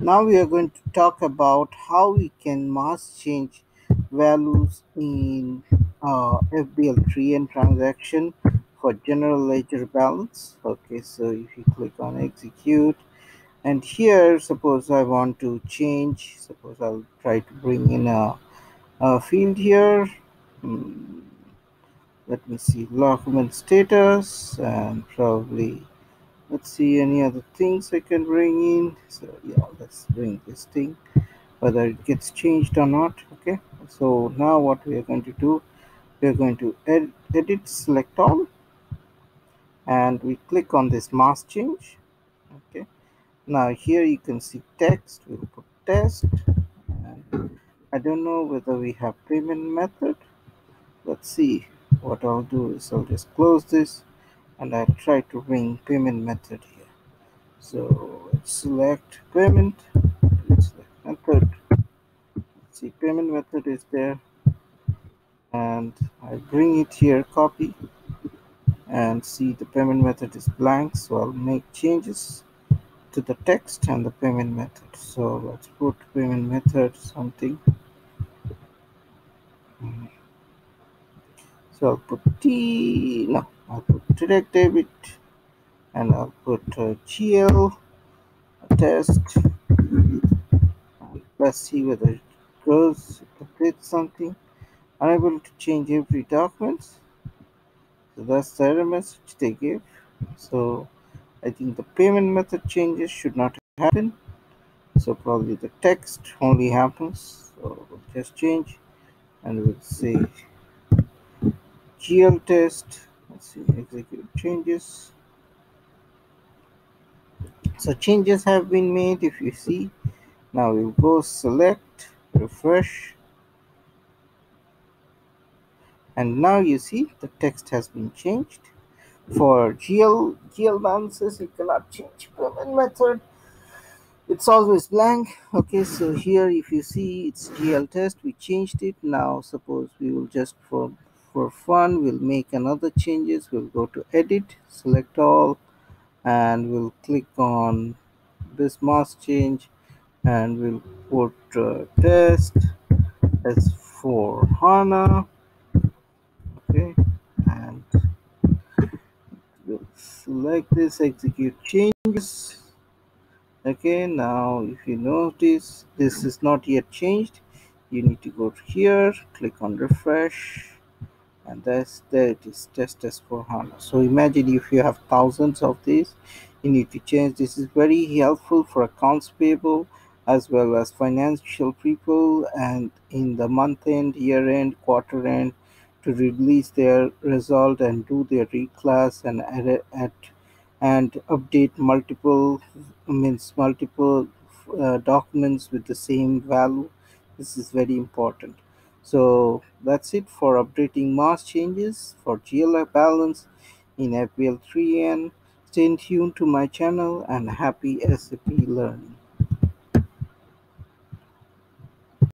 Now we are going to talk about how we can mass change values in uh, FBL3N transaction for general ledger balance. Okay, so if you click on execute and here suppose I want to change, suppose I'll try to bring in a, a field here. Hmm, let me see document status and probably let's see any other things I can bring in. So yeah let's bring this thing whether it gets changed or not okay? So now what we are going to do we are going to ed edit select all and we click on this mass change okay? Now here you can see text we'll put test and I don't know whether we have payment method. Let's see what I'll do is I'll just close this and I'll try to bring payment method here. So let's select payment let's select method. See payment method is there and I bring it here copy and see the payment method is blank so I'll make changes to the text and the payment method. So let's put payment method something. So I'll put T no I'll put direct debit and I'll put uh, GL test. Let's see whether it goes complete something. Unable to change every document. So that's the error message they give so I think the payment method changes should not happen. So probably the text only happens. So we'll just change and we'll say GL test let's see execute changes. So changes have been made if you see. Now we'll go select refresh. And now you see the text has been changed. For GL GL balances you cannot change payment method. It's always blank. Okay so here if you see it's GL test. We changed it. Now suppose we will just for for fun we'll make another changes we'll go to edit select all and we'll click on this mass change and we'll put uh, test as for HANA. Okay and we'll select this execute changes. Okay now if you notice this is not yet changed. You need to go to here click on refresh and that's there it is test S/4HANA. So imagine if you have thousands of these you need to change. This is very helpful for accounts payable as well as financial people and in the month end year end quarter end to release their result and do their reclass and add, add and update multiple means multiple uh, documents with the same value. This is very important so that's it for updating mass changes for GLI balance in FBL3N. Stay tuned to my channel and happy SAP learning.